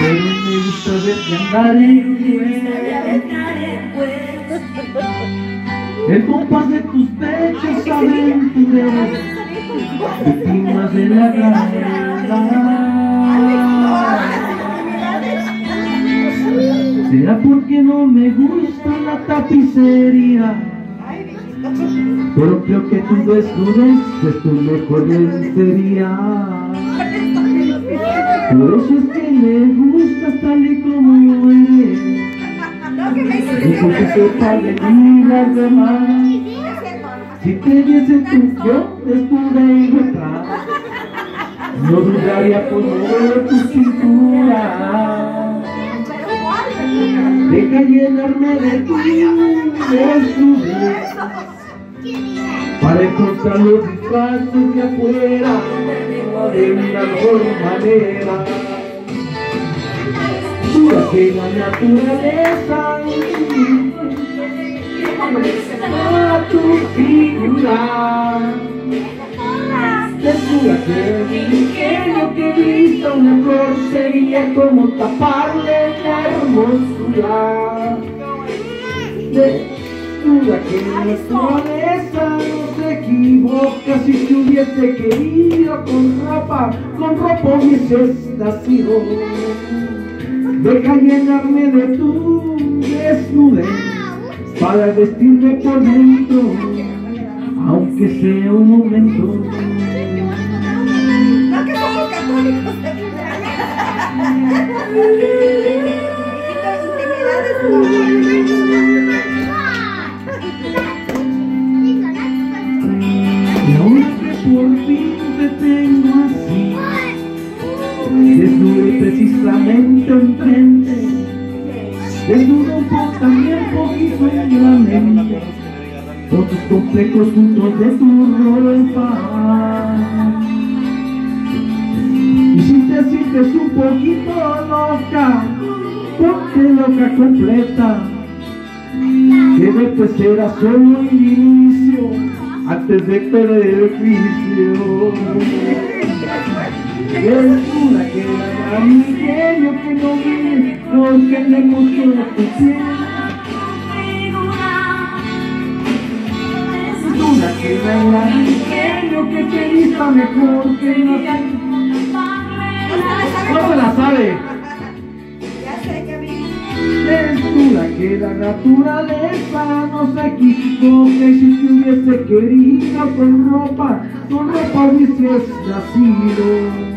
Pero me gusta verte andar en El compás de tus pechos aventureros Víctimas de la gravedad Será porque no me gusta la tapicería Pero creo que tu desnudez es tu mejor lencería Por eso es De demás Si te viese tú, yo desnuda y detrás No dudaría por ver tu cintura Deja llenarme de ti, desnudez Para encontrar los disfraces de afuera De una mejor manera Que la naturaleza. A tu figura. Desnuda que el ingenio que he visto una flor sería como taparle la hermosura. Desnuda que la naturaleza no se equivoca si te hubiese querido con ropa, con ropa hubieses nacido Deja llenarme de tu desnudez para vestirme por dentro, aunque sea un momento. No que. Y ahora por fin te tengo precisamente enfrente, desnudo un poco también poquito en la mente, con tus complejos puntos de tu ropa. Y si te sientes un poquito loca, ponte loca completa, que después será solo el inicio, antes de perder el juicio. Es una que era mi genio que no vi, porque le mucho tu piel. Es una que era mi genio que te vista mejor que no No se la sabe. Sé que que la naturaleza no se equivoque si te hubiese querido con ropa, con ropa hubieses nacido.